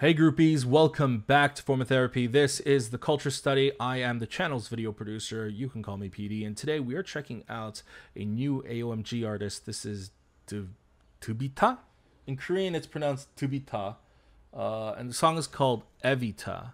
Hey groupies, welcome back to Form of Therapy. This is the Kulture Study. I am the channel's video producer. You can call me PD. And today we are checking out a new AOMG artist. This is DeVita. In Korean, it's pronounced Tubita. Uh, and the song is called Evita.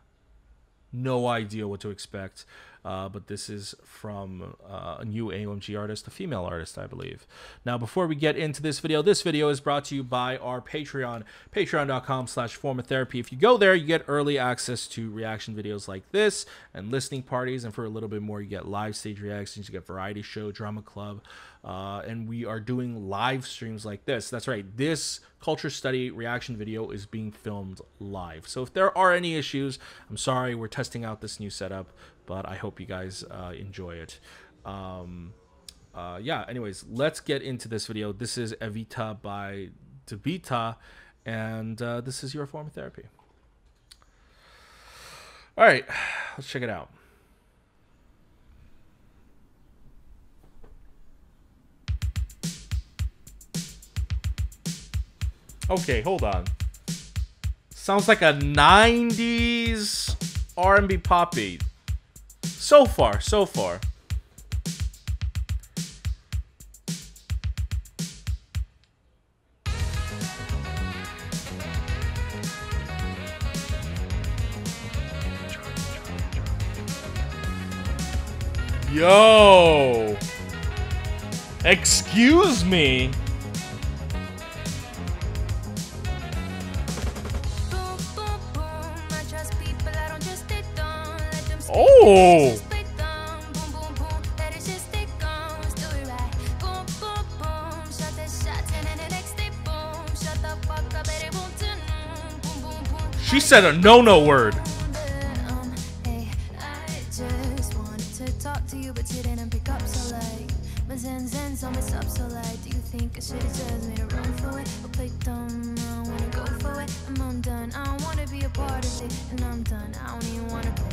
No idea what to expect. Uh, but this is from uh, a new AOMG artist, a female artist, I believe. Now, before we get into this video, this video is brought to you by our Patreon, patreon.com slash formoftherapy. If you go there, you get early access to reaction videos like this and listening parties. And for a little bit more, you get live stage reactions, you get variety show, drama club, uh, and we are doing live streams like this. That's right. This Kulture Study reaction video is being filmed live. So if there are any issues, I'm sorry. We're testing out this new setup, but I hope you guys uh, enjoy it. Um, uh, yeah, anyways, let's get into this video. This is Evita by DeVita, and uh, this is your form of therapy. All right, let's check it out. Okay, hold on. Sounds like a 90s R&B pop. So far, so far. Yo! Excuse me? Wanna be a no-no word. And I'm done, I don't even wanna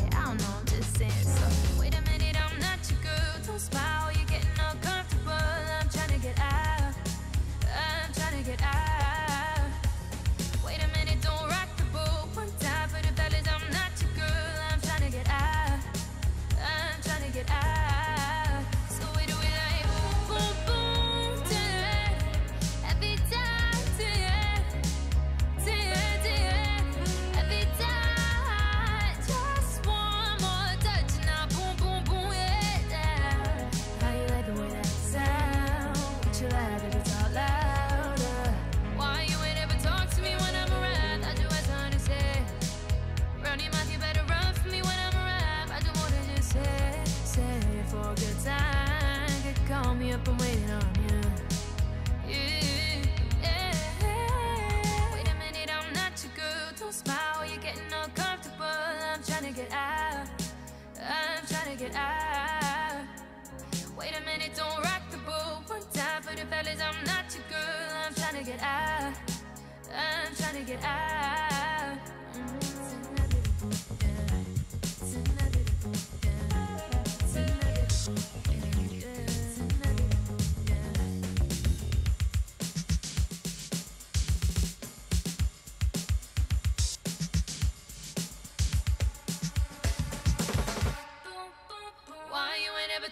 so. Wait a minute, I'm not your girl Don't smile, Out. Wait a minute, don't rock the boat. One time for the fellas, I'm not your girl. I'm trying to get out. I'm trying to get out.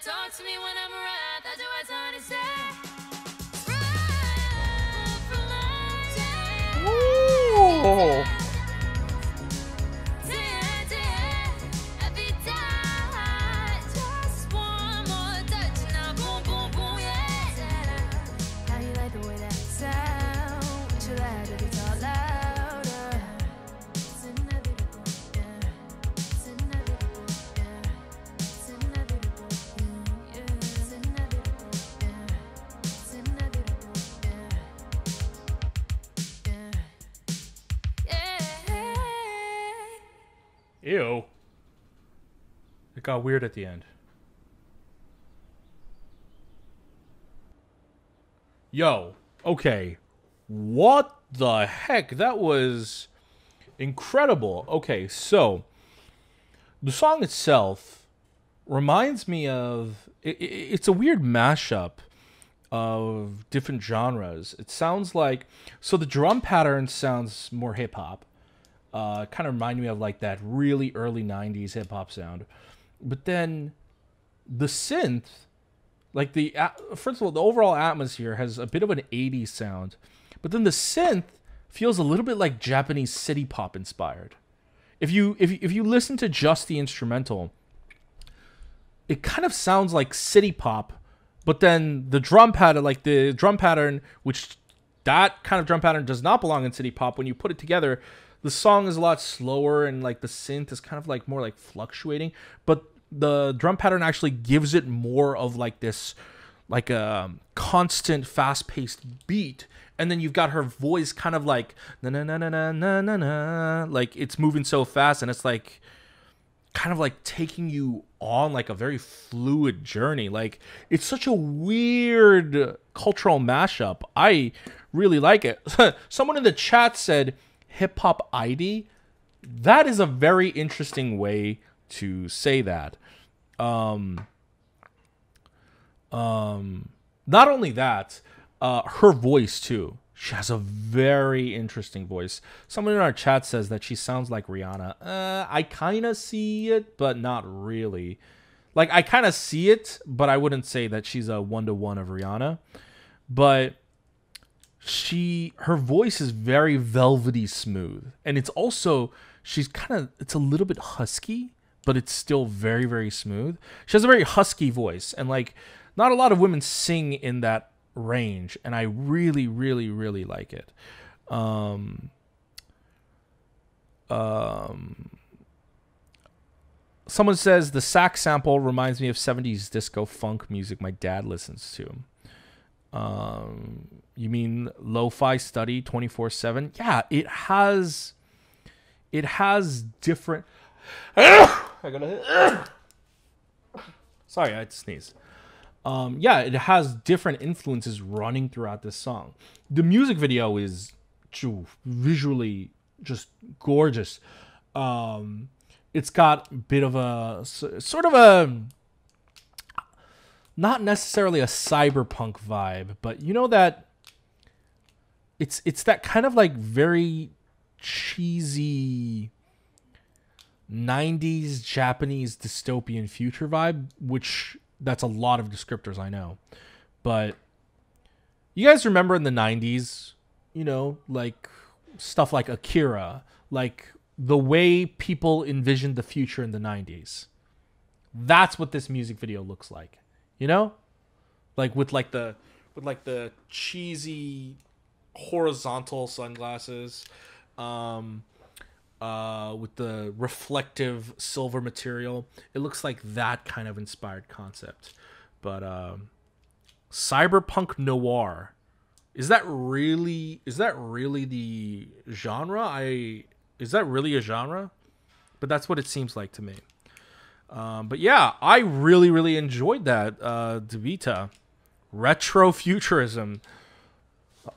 Talk to me when I'm around? That's what I'm trying to say. Ew. It got weird at the end. Yo, okay. What the heck? That was incredible. Okay, so the song itself reminds me of it, it, it's a weird mashup of different genres. It sounds like so the drum pattern sounds more hip hop. Uh, kind of remind me of like that really early '90s hip hop sound. But then the synth, like the first of all, the overall atmosphere has a bit of an '80s sound, but then the synth feels a little bit like Japanese city pop inspired. If you if if you listen to just the instrumental, it kind of sounds like city pop, but then the drum pattern, like the drum pattern, which that kind of drum pattern does not belong in city pop. When you put it together, the song is a lot slower and like the synth is kind of like more like fluctuating, but the drum pattern actually gives it more of like this like a constant fast-paced beat and then you've got her voice kind of like na na na na na na na na like it's moving so fast and it's like kind of like taking you on like a very fluid journey. Like it's such a weird cultural mashup. I really like it. Someone in the chat said hip hop id that is a very interesting way to say that um um not only that uh, her voice too. She has a very interesting voice. Someone in our chat says that she sounds like Rihanna. Uh, I kind of see it, but not really. Like I kind of see it, but I wouldn't say that she's a one to one of Rihanna. But she, her voice is very velvety smooth, and it's also she's kind of it's a little bit husky, but it's still very very smooth. She has a very husky voice, and like not a lot of women sing in that range, and I really, really, really like it. Um, um, someone says the sax sample reminds me of 70s disco funk music my dad listens to. Um, you mean lo-fi study 24/7? Yeah, it has it has different I gotta Sorry, I had to sneeze um, yeah, it has different influences running throughout this song. The music video is visually just gorgeous. Um, it's got a bit of a sort of a not necessarily a cyberpunk vibe, but you know that it's it's that kind of like very cheesy 90s Japanese dystopian future vibe, which that's a lot of descriptors, I know. But you guys remember in the 90s, you know, like stuff like Akira, like the way people envisioned the future in the 90s. That's what this music video looks like. You know? Like with like the with like the cheesy horizontal sunglasses um uh, with the reflective silver material. It looks like that kind of inspired concept. But um, cyberpunk noir is that really is that really the genre? I is that really a genre? But that's what it seems like to me. Um, but yeah, I really really enjoyed that uh, Devita retro futurism.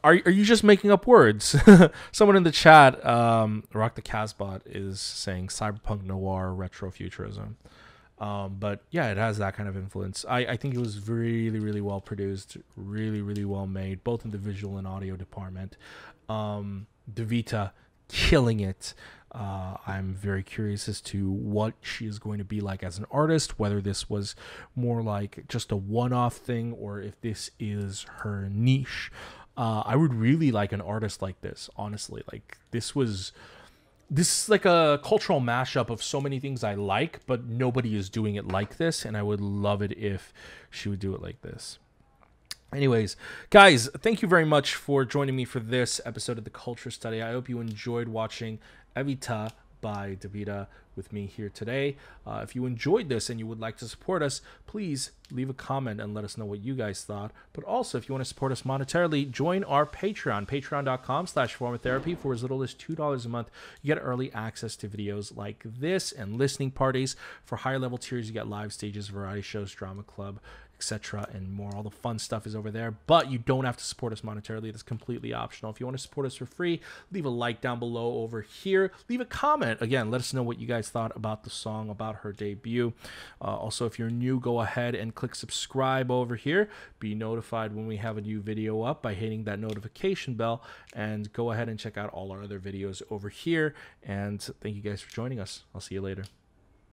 Are, are you just making up words? Someone in the chat, um, Rock the Casbot, is saying cyberpunk noir retrofuturism. Um, but yeah, it has that kind of influence. I, I think it was really, really well produced, really, really well made, both in the visual and audio department. Um, Devita killing it. Uh, I'm very curious as to what she is going to be like as an artist, whether this was more like just a one off thing or if this is her niche. Uh, I would really like an artist like this, honestly. Like this was this is like a cultural mashup of so many things I like, but nobody is doing it like this, and I would love it if she would do it like this. Anyways, guys, thank you very much for joining me for this episode of the Kulture Study. I hope you enjoyed watching Evita by Devita with me here today. Uh, if you enjoyed this and you would like to support us, please leave a comment and let us know what you guys thought. But also, if you want to support us monetarily, join our Patreon, patreon.com slash therapy for as little as $2 a month. You get early access to videos like this and listening parties. For higher level tiers, you get live stages, variety shows, drama club, etc., and more. All the fun stuff is over there, but you don't have to support us monetarily. That's completely optional. If you want to support us for free, leave a like down below over here. Leave a comment. Again, let us know what you guys thought about the song, about her debut. Uh, also, if you're new, go ahead and click subscribe over here. Be notified when we have a new video up by hitting that notification bell. And go ahead and check out all our other videos over here. And thank you guys for joining us. I'll see you later.